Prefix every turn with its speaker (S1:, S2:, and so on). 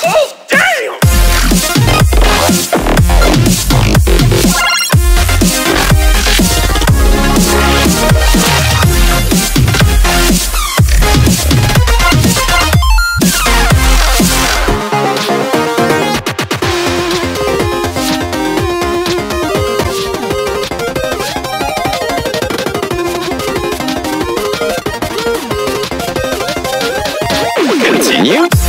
S1: Oh! you.